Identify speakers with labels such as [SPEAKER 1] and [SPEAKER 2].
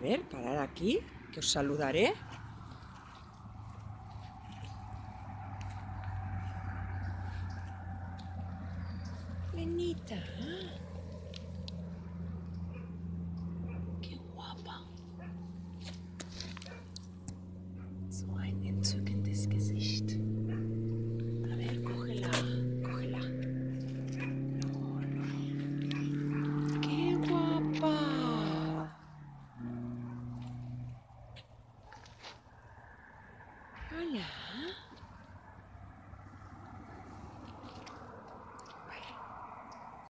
[SPEAKER 1] A ver, parar aquí, que os saludaré. Lenita. ¿eh? Qué guapa. Oh.